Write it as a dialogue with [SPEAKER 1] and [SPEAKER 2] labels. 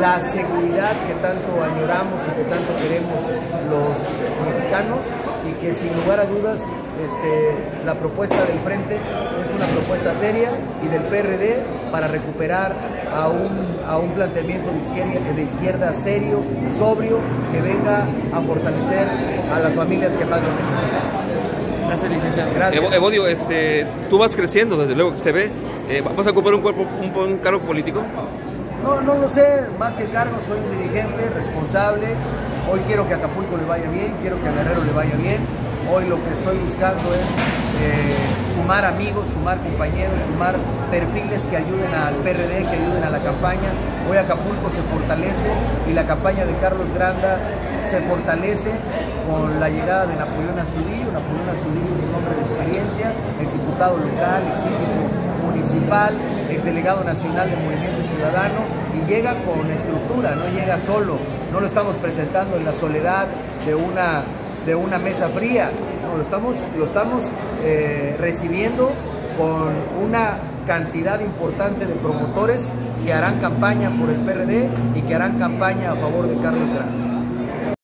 [SPEAKER 1] la seguridad que tanto añoramos y que tanto queremos los mexicanos y que sin lugar a dudas este, la propuesta del Frente es una propuesta seria y del PRD para recuperar a un, a un planteamiento de izquierda, de izquierda serio, sobrio, que venga a fortalecer a las familias que más lo necesitan.
[SPEAKER 2] Gracias, licenciado.
[SPEAKER 1] Gracias.
[SPEAKER 3] Evo- Evodio, este, tú vas creciendo, desde luego que se ve. Eh, ¿Vas a ocupar un, cuerpo, un, un cargo político?
[SPEAKER 1] No, no lo sé, más que cargo, soy un dirigente responsable. Hoy quiero que Acapulco le vaya bien, quiero que a Guerrero le vaya bien. Hoy lo que estoy buscando es eh, sumar amigos, sumar compañeros, sumar perfiles que ayuden al PRD, que ayuden a la campaña. Hoy Acapulco se fortalece y la campaña de Carlos Granda se fortalece con la llegada de Napoleón Astudillo. Napoleón Astudillo es un hombre de experiencia, exdiputado local, exsíndico municipal, exdelegado nacional de Movimiento Ciudadano y llega con estructura, no llega solo, no lo estamos presentando en la soledad de una, de una mesa fría, lo estamos, lo estamos eh, recibiendo con una cantidad importante de promotores que harán campaña por el PRD y que harán campaña a favor de Carlos Grande.